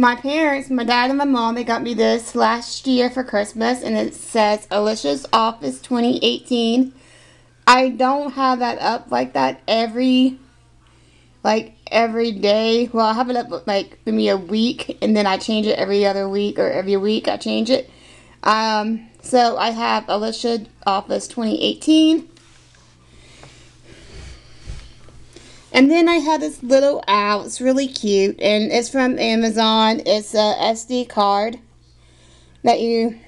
my parents, my dad and my mom, they got me this last year for Christmas, and it says Alisha's Office 2018. I don't have that up like that every, like every day. Well, I have it up like maybe a week, and then I change it every other week or every week I change it. Um, so I have Alisha Office 2018. And then I have this little owl. It's really cute. And it's from Amazon. It's a SD card that you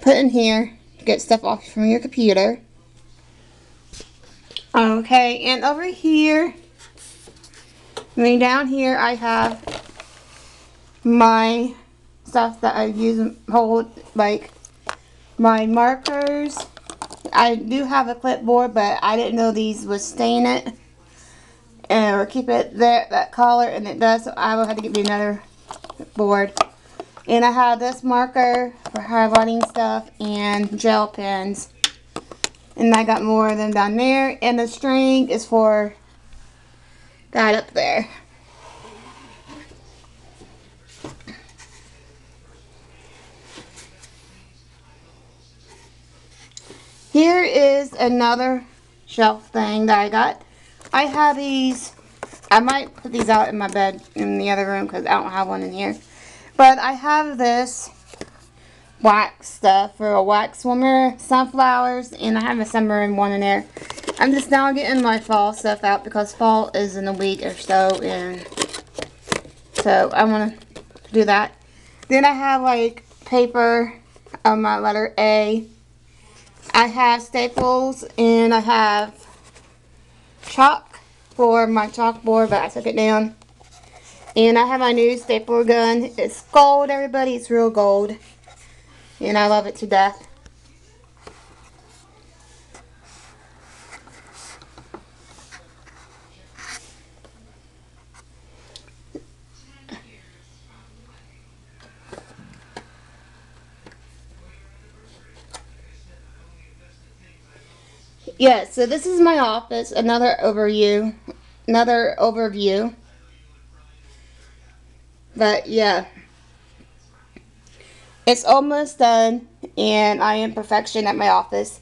put in here to get stuff off from your computer. Okay, and over here, I mean down here I have my stuff that I use and hold, like my markers. I do have a clipboard, but I didn't know these would stain it and or keep it there, that color, and it does, so I will have to get me another board. And I have this marker for highlighting stuff and gel pens. And I got more of them down there. And the string is for that up there. Here is another shelf thing that I got. I have these, I might put these out in my bed in the other room because I don't have one in here. But I have this wax stuff for a wax warmer, sunflowers, and I have a summer one in there. I'm just now getting my fall stuff out because fall is in a week or so, and so I want to do that. Then I have like paper on my letter A I have staples and I have chalk for my chalkboard, but I took it down. And I have my new stapler gun. It's gold, everybody. It's real gold. And I love it to death. Yeah, so this is my office. Another overview. Another overview. But yeah. It's almost done. And I am perfection at my office.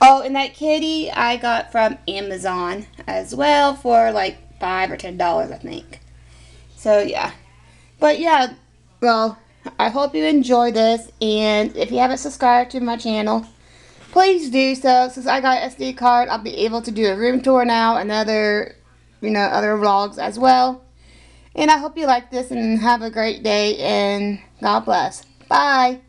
Oh, and that kitty I got from Amazon as well for like 5 or $10 I think. So yeah. But yeah, well, I hope you enjoy this. And if you haven't subscribed to my channel, please do so. Since I got SD card, I'll be able to do a room tour now and other, you know, other vlogs as well. And I hope you like this and have a great day and God bless. Bye.